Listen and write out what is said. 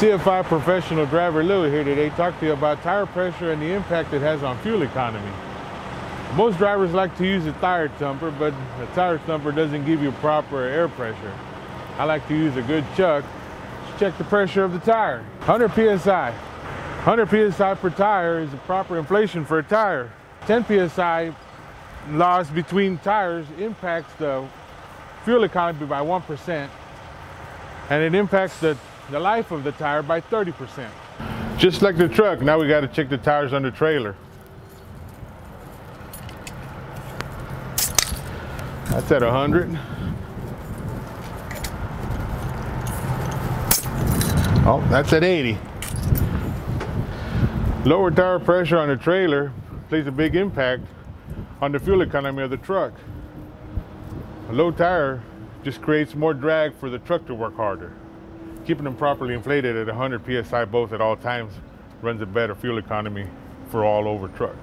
CFI professional driver Louie here today talk to you about tire pressure and the impact it has on fuel economy. Most drivers like to use a tire thumper, but a tire thumper doesn't give you proper air pressure. I like to use a good chuck to check the pressure of the tire. 100 PSI. 100 PSI per tire is the proper inflation for a tire. 10 PSI loss between tires impacts the fuel economy by 1% and it impacts the, the life of the tire by 30%. Just like the truck, now we got to check the tires on the trailer. That's at 100. Oh, that's at 80. Lower tire pressure on the trailer plays a big impact on the fuel economy of the truck. A low tire just creates more drag for the truck to work harder. Keeping them properly inflated at 100 psi both at all times runs a better fuel economy for all over truck.